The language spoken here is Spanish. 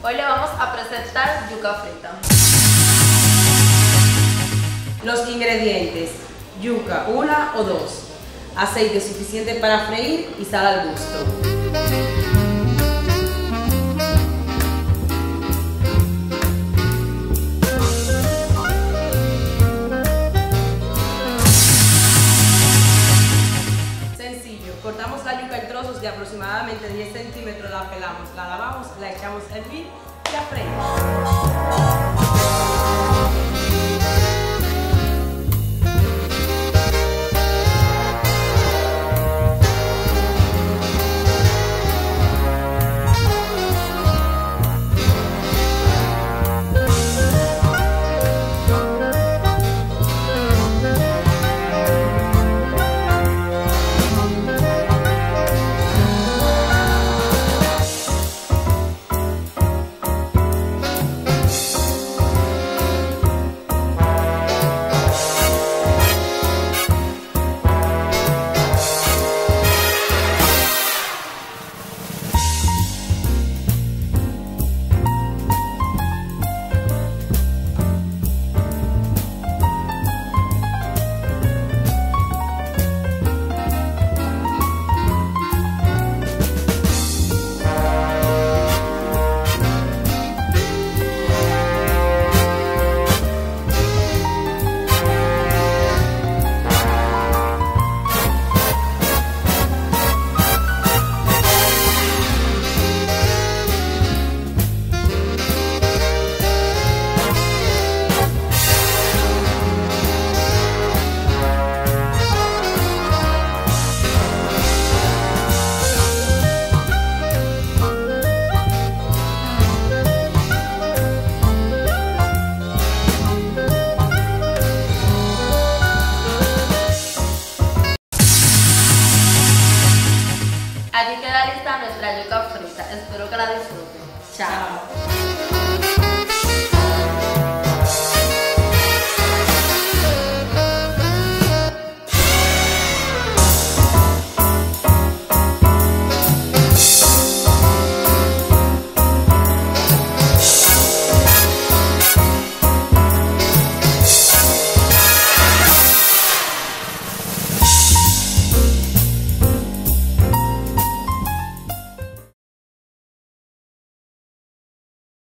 Hoy le vamos a presentar yuca frita. Los ingredientes, yuca, una o dos, aceite suficiente para freír y sal al gusto. Cortamos la yuca en trozos de aproximadamente 10 centímetros, la pelamos, la lavamos, la echamos a hervir y la freímos. Aquí queda lista nuestra yuca frita. Espero que la disfruten. Chao.